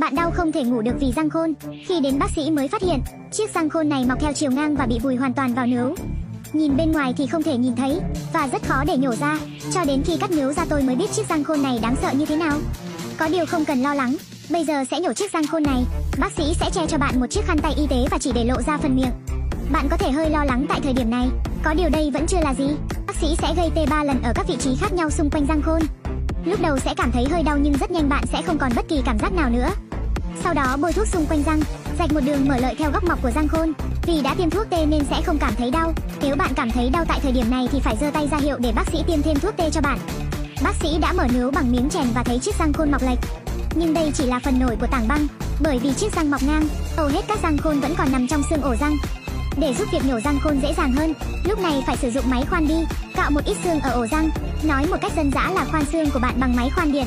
Bạn đau không thể ngủ được vì răng khôn. Khi đến bác sĩ mới phát hiện, chiếc răng khôn này mọc theo chiều ngang và bị vùi hoàn toàn vào nướu. Nhìn bên ngoài thì không thể nhìn thấy và rất khó để nhổ ra, cho đến khi cắt nướu ra tôi mới biết chiếc răng khôn này đáng sợ như thế nào. Có điều không cần lo lắng, bây giờ sẽ nhổ chiếc răng khôn này. Bác sĩ sẽ che cho bạn một chiếc khăn tay y tế và chỉ để lộ ra phần miệng. Bạn có thể hơi lo lắng tại thời điểm này, có điều đây vẫn chưa là gì. Bác sĩ sẽ gây tê 3 lần ở các vị trí khác nhau xung quanh răng khôn. Lúc đầu sẽ cảm thấy hơi đau nhưng rất nhanh bạn sẽ không còn bất kỳ cảm giác nào nữa. Sau đó bôi thuốc xung quanh răng, rạch một đường mở lợi theo góc mọc của răng khôn. Vì đã tiêm thuốc tê nên sẽ không cảm thấy đau. Nếu bạn cảm thấy đau tại thời điểm này thì phải giơ tay ra hiệu để bác sĩ tiêm thêm thuốc tê cho bạn. Bác sĩ đã mở nướu bằng miếng chèn và thấy chiếc răng khôn mọc lệch. Nhưng đây chỉ là phần nổi của tảng băng, bởi vì chiếc răng mọc ngang, hầu hết các răng khôn vẫn còn nằm trong xương ổ răng. Để giúp việc nhổ răng khôn dễ dàng hơn, lúc này phải sử dụng máy khoan đi, cạo một ít xương ở ổ răng, nói một cách dân dã là khoan xương của bạn bằng máy khoan điện.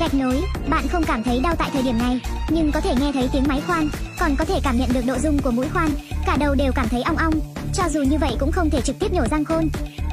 Gạch nối, bạn không cảm thấy đau tại thời điểm này, nhưng có thể nghe thấy tiếng máy khoan, còn có thể cảm nhận được độ rung của mũi khoan, cả đầu đều cảm thấy ong ong. Cho dù như vậy cũng không thể trực tiếp nhổ răng khôn.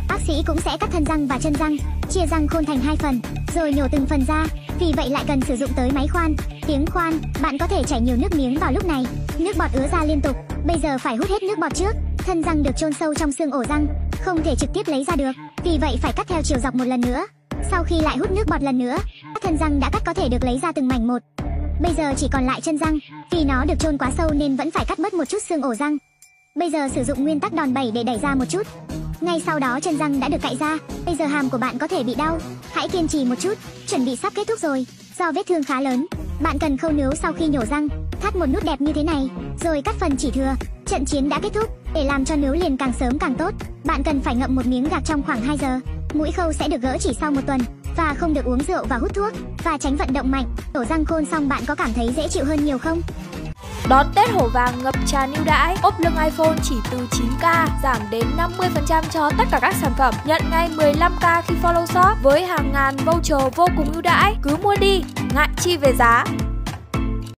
Bác sĩ cũng sẽ cắt thân răng và chân răng, chia răng khôn thành hai phần, rồi nhổ từng phần ra, vì vậy lại cần sử dụng tới máy khoan. Tiếng khoan, bạn có thể chảy nhiều nước miếng vào lúc này, nước bọt ứa ra liên tục. Bây giờ phải hút hết nước bọt trước, thân răng được chôn sâu trong xương ổ răng, không thể trực tiếp lấy ra được, vì vậy phải cắt theo chiều dọc một lần nữa. Sau khi lại hút nước bọt lần nữa, các thân răng đã cắt có thể được lấy ra từng mảnh một. Bây giờ chỉ còn lại chân răng, vì nó được chôn quá sâu nên vẫn phải cắt bớt một chút xương ổ răng. Bây giờ sử dụng nguyên tắc đòn bẩy để đẩy ra một chút. Ngay sau đó chân răng đã được cạy ra, bây giờ hàm của bạn có thể bị đau. Hãy kiên trì một chút, chuẩn bị sắp kết thúc rồi. Do vết thương khá lớn, bạn cần khâu nướu sau khi nhổ răng, thắt một nút đẹp như thế này, rồi cắt phần chỉ thừa. Trận chiến đã kết thúc, để làm cho nướu liền càng sớm càng tốt, bạn cần phải ngậm một miếng gạc trong khoảng 2 giờ. Mũi khâu sẽ được gỡ chỉ sau một tuần và không được uống rượu và hút thuốc và tránh vận động mạnh. Tổ răng khôn xong bạn có cảm thấy dễ chịu hơn nhiều không? Đón Tết hổ vàng ngập tràn ưu đãi, ốp lưng iPhone chỉ từ 9k, giảm đến 50% cho tất cả các sản phẩm. Nhận ngay 15k khi follow shop với hàng ngàn voucher vô cùng ưu đãi. Cứ mua đi, ngại chi về giá.